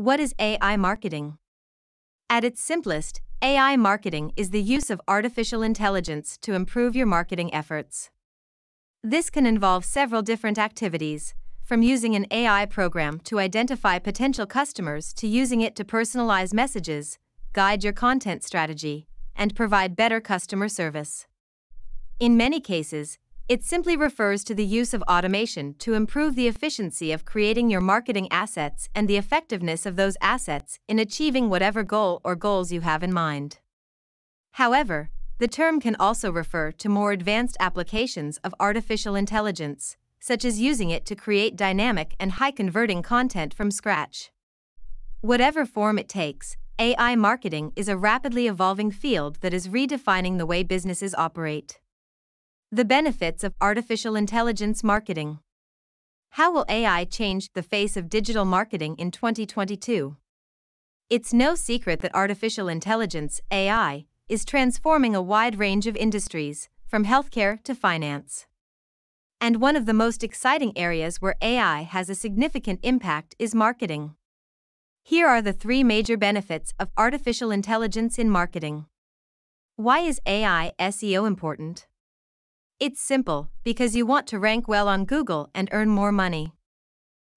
What is AI marketing? At its simplest, AI marketing is the use of artificial intelligence to improve your marketing efforts. This can involve several different activities, from using an AI program to identify potential customers to using it to personalize messages, guide your content strategy, and provide better customer service. In many cases, it simply refers to the use of automation to improve the efficiency of creating your marketing assets and the effectiveness of those assets in achieving whatever goal or goals you have in mind. However, the term can also refer to more advanced applications of artificial intelligence, such as using it to create dynamic and high converting content from scratch. Whatever form it takes, AI marketing is a rapidly evolving field that is redefining the way businesses operate. The benefits of artificial intelligence marketing. How will AI change the face of digital marketing in 2022? It's no secret that artificial intelligence, AI, is transforming a wide range of industries, from healthcare to finance. And one of the most exciting areas where AI has a significant impact is marketing. Here are the three major benefits of artificial intelligence in marketing. Why is AI SEO important? It's simple because you want to rank well on Google and earn more money.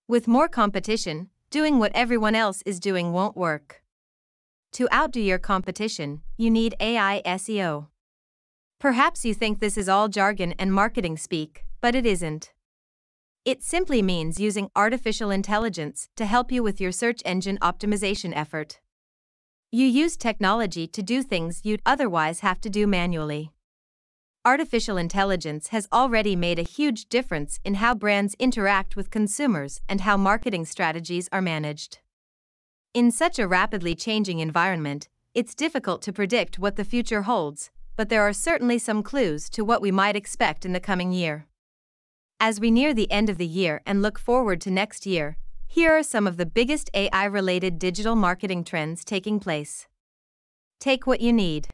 With more competition, doing what everyone else is doing won't work. To outdo your competition, you need AI SEO. Perhaps you think this is all jargon and marketing speak, but it isn't. It simply means using artificial intelligence to help you with your search engine optimization effort. You use technology to do things you'd otherwise have to do manually. Artificial intelligence has already made a huge difference in how brands interact with consumers and how marketing strategies are managed. In such a rapidly changing environment, it's difficult to predict what the future holds, but there are certainly some clues to what we might expect in the coming year. As we near the end of the year and look forward to next year, here are some of the biggest AI related digital marketing trends taking place. Take what you need.